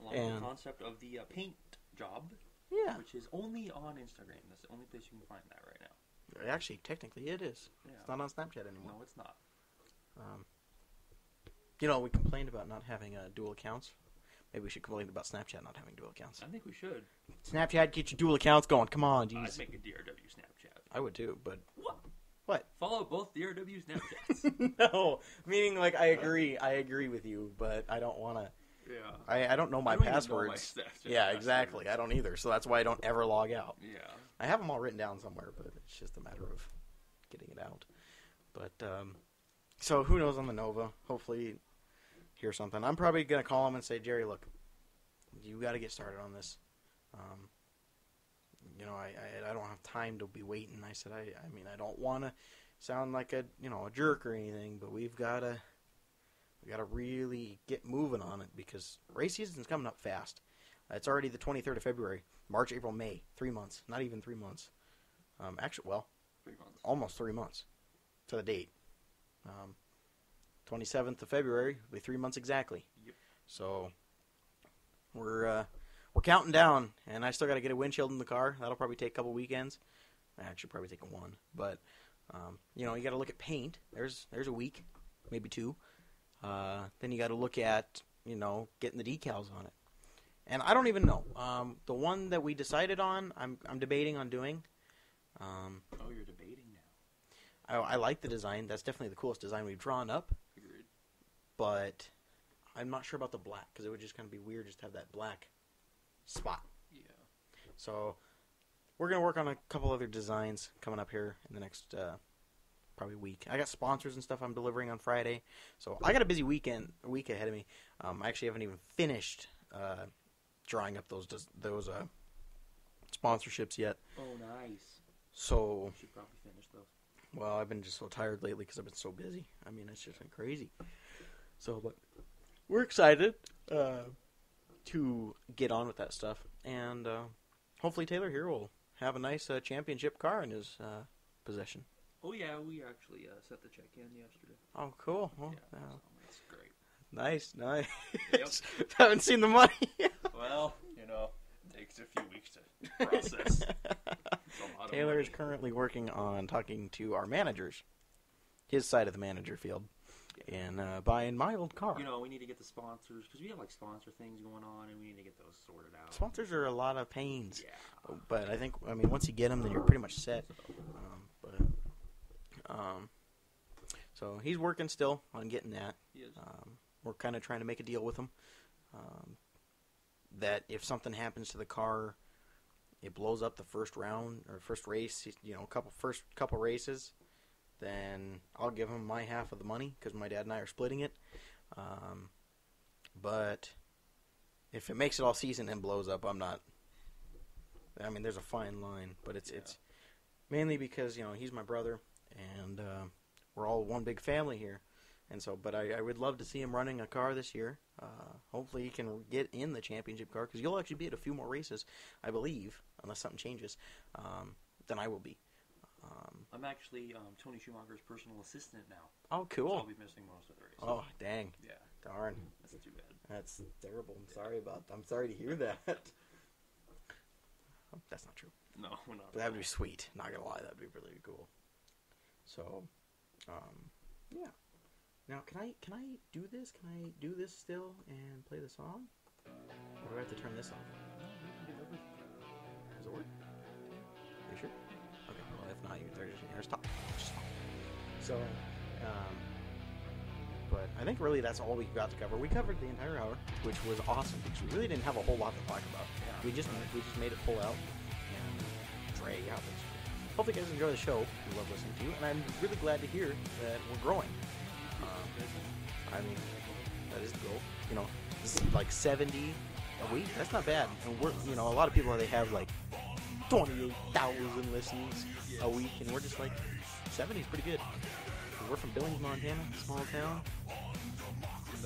along with the concept of the uh, paint job,
Yeah.
which is only on Instagram. That's the only place you can find that right now.
Actually, technically, it is.
Yeah.
It's not on Snapchat anymore.
No, it's not.
Um, you know, we complained about not having uh, dual accounts. Maybe we should complain about Snapchat not having dual accounts.
I think we should.
Snapchat, get your dual accounts going. Come on,
I'd
jeez.
make a DRW Snapchat.
I would too, but
What?
what?
Follow both DRW Snapchats.
no, meaning like I agree, I agree with you, but I don't want to.
yeah.
I, I don't know my
I don't even know my
passwords.
Snapchat
yeah, exactly. I don't either. So that's why I don't ever log out.
Yeah.
I have them all written down somewhere, but it's just a matter of getting it out. But um, so who knows on the Nova? Hopefully, hear something. I'm probably gonna call him and say, Jerry, look, you got to get started on this. Um, you know, I, I I don't have time to be waiting. I said, I I mean, I don't want to sound like a you know a jerk or anything, but we've got to we got to really get moving on it because race season's coming up fast. It's already the 23rd of February. March, April, May. Three months. Not even three months. Um, actually, well,
Three months.
almost three months to the date. Um, 27th of February will be three months exactly.
Yep.
So we're uh, we're counting down, and I still got to get a windshield in the car. That'll probably take a couple weekends. Actually, probably take a one, but um, you know, you got to look at paint. There's there's a week, maybe two. Uh, then you got to look at you know getting the decals on it. And I don't even know. Um, the one that we decided on, I'm I'm debating on doing. Um,
Oh, you're debating now.
I, I like the design. That's definitely the coolest design we've drawn up. But I'm not sure about the black because it would just kind of be weird just to have that black spot.
Yeah.
So we're gonna work on a couple other designs coming up here in the next uh, probably week. I got sponsors and stuff I'm delivering on Friday, so I got a busy weekend week ahead of me. Um, I actually haven't even finished uh, drawing up those those uh, sponsorships yet.
Oh, nice.
So
Should probably finish those.
well, I've been just so tired lately because I've been so busy. I mean, it's just been crazy. So, but we're excited uh, to get on with that stuff, and uh, hopefully Taylor here will have a nice uh, championship car in his uh, possession.
Oh yeah, we actually uh, set the check in yesterday.
Oh, cool! Well,
yeah, so that's great.
nice, nice.
Yep.
Haven't seen the money.
Well, you know, it takes a few weeks to process. It's a lot of
Taylor is currently working on talking to our managers, his side of the manager field, and uh, buying my old car.
You know, we need to get the sponsors because we have like sponsor things going on, and we need to get those sorted out.
Sponsors are a lot of pains.
Yeah.
But I think I mean once you get them, then you're pretty much set. Um, but um, so he's working still on getting that.
He.
Um, we're kind of trying to make a deal with him um, that if something happens to the car, it blows up the first round or first race. You know, a couple first couple races, then I'll give him my half of the money because my dad and I are splitting it. Um, but if it makes it all season and blows up, I'm not. I mean, there's a fine line, but it's it's mainly because you know he's my brother, and uh, we're all one big family here, and so. But I, I would love to see him running a car this year. Uh, hopefully, he can get in the championship car because you'll actually be at a few more races, I believe, unless something changes. Um, than I will be. Um,
I'm actually um, Tony Schumacher's personal assistant now.
Oh, cool.
So I'll be missing most of the races.
oh, dang.
Yeah.
Darn.
That's too bad.
That's terrible. I'm sorry about. I'm sorry to hear that. That's not true.
No, we're not.
But that would be sweet. Not gonna lie, that'd be really cool. So, um, yeah. Now, can I can I do this? Can I do this still and play the song? Or do I have to turn this off? Can just hear stop. Just stop. So, um, but I think really that's all we got to cover. We covered the entire hour, which was awesome because we really didn't have a whole lot to talk about. We just we just made it pull out and drag out. This. Hopefully, you guys enjoy the show. We love listening to you, and I'm really glad to hear that we're growing. Um, I mean, that is the goal. You know, like 70 a week. That's not bad. And we're you know a lot of people they have like 28,000 listens a week, and we're just like 70 is pretty good. We're from Billings, Montana, small town.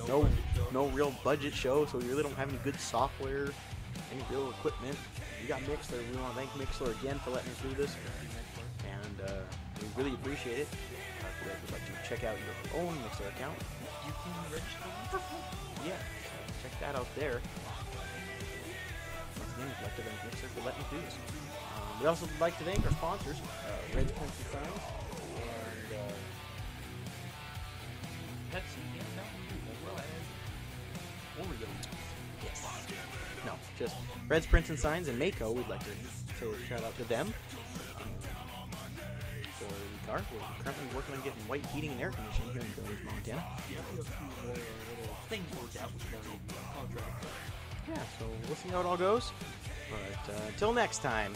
No, no real budget show, so we really don't have any good software, any real equipment. We got Mixlr. We want to thank Mixlr again for letting us do this, and uh, we really appreciate it. Uh, if you guys would like to check out your own Mixlr account,
You can register.
yeah, check that out there. Again, we'd like to thank Mixer for letting us do this. Um, we also like to thank our sponsors, uh, Red Prince Designs, and uh,
Pepsi and Mountain Dew, as well as Oreos.
Yes. No, just Reds, Prints, and Signs and Mako. We'd like to a shout out to them um, for the car. We're currently working on getting white heating and air conditioning here in Billings, Montana.
Yeah, we have a few more little things worked out with the contract.
Yeah, so we'll see how it all goes. But uh, until next time,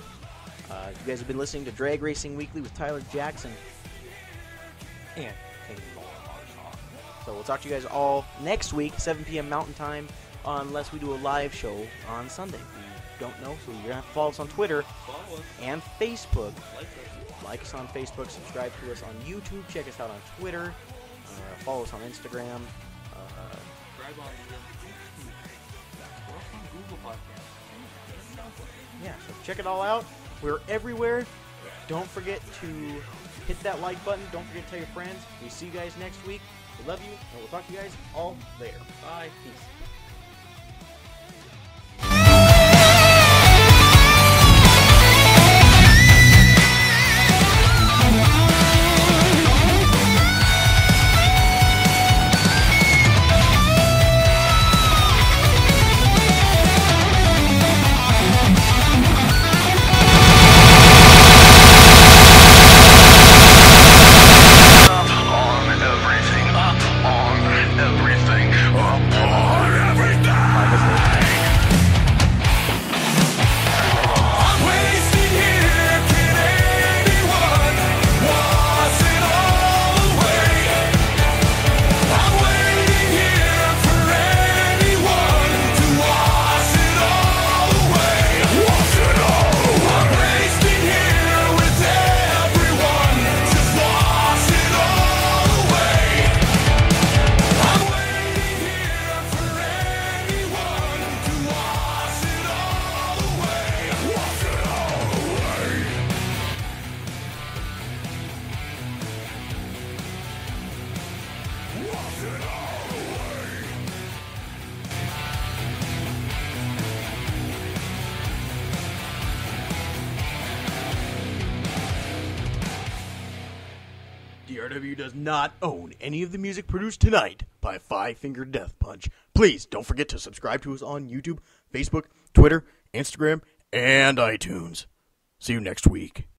uh, you guys have been listening to Drag Racing Weekly with Tyler Jackson and So we'll talk to you guys all next week, 7 p.m. Mountain Time, unless we do a live show on Sunday. We don't know, so you're gonna have to follow us on Twitter and Facebook.
Like us.
On Facebook, subscribe to us on YouTube, check us out on Twitter, uh, follow us on Instagram. Yeah, so check it all out. We're everywhere. Don't forget to hit that like button. Don't forget to tell your friends. We see you guys next week. We love you, and we'll talk to you guys all later. Bye. Peace. Produced tonight by Five Finger Death Punch. Please don't forget to subscribe to us on YouTube, Facebook, Twitter, Instagram, and iTunes. See you next week.